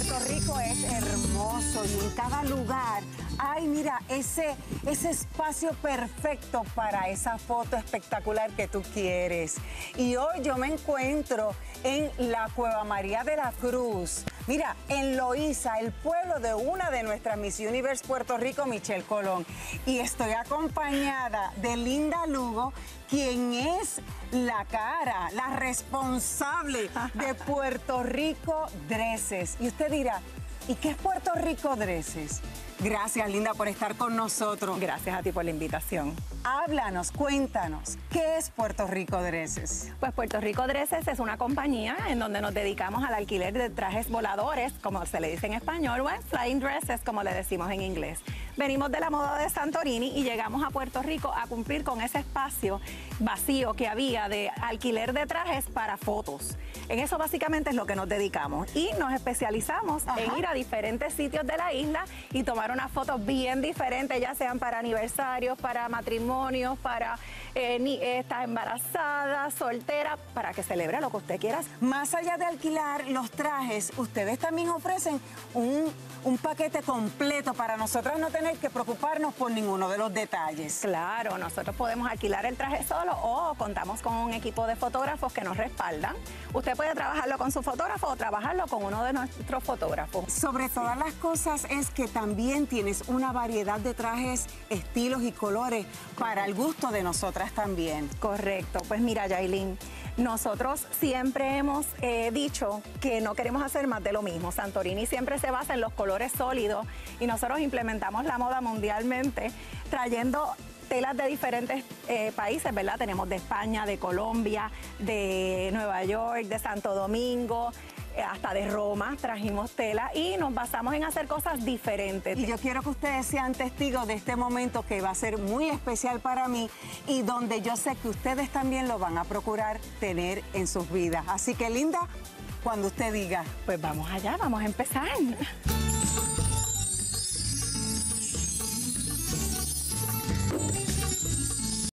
Puerto Rico es hermoso y en cada lugar hay, mira, ese, ese espacio perfecto para esa foto espectacular que tú quieres. Y hoy yo me encuentro en la Cueva María de la Cruz. Mira, en Loíza, el pueblo de una de nuestras Miss Universe Puerto Rico, Michelle Colón. Y estoy acompañada de Linda Lugo, quien es la cara, la responsable de Puerto Rico Dresses. Y usted dirá, ¿y qué es Puerto Rico Dresses? Gracias, Linda, por estar con nosotros. Gracias a ti por la invitación. Háblanos, cuéntanos, ¿qué es Puerto Rico Dresses? Pues Puerto Rico Dresses es una compañía en donde nos dedicamos al alquiler de trajes voladores, como se le dice en español, o flying dresses, como le decimos en inglés. Venimos de la moda de Santorini y llegamos a Puerto Rico a cumplir con ese espacio vacío que había de alquiler de trajes para fotos. En eso básicamente es lo que nos dedicamos y nos especializamos en ir a diferentes sitios de la isla y tomar unas fotos bien diferentes, ya sean para aniversarios, para matrimonios, para eh, estar embarazada, soltera, para que celebre lo que usted quiera. Más allá de alquilar los trajes, ustedes también ofrecen un, un paquete completo para nosotros no tener que preocuparnos por ninguno de los detalles. Claro, nosotros podemos alquilar el traje solo o contamos con un equipo de fotógrafos que nos respaldan. Usted puede trabajarlo con su fotógrafo o trabajarlo con uno de nuestros fotógrafos. Sobre todas las cosas es que también tienes una variedad de trajes, estilos y colores para el gusto de nosotras también. Correcto. Pues mira, Yailin, nosotros siempre hemos eh, dicho que no queremos hacer más de lo mismo. Santorini siempre se basa en los colores sólidos y nosotros implementamos la moda mundialmente trayendo telas de diferentes eh, países, ¿verdad? Tenemos de España, de Colombia, de Nueva York, de Santo Domingo, eh, hasta de Roma trajimos tela y nos basamos en hacer cosas diferentes. Y yo quiero que ustedes sean testigos de este momento que va a ser muy especial para mí y donde yo sé que ustedes también lo van a procurar tener en sus vidas. Así que Linda, cuando usted diga. Pues vamos allá, vamos a empezar.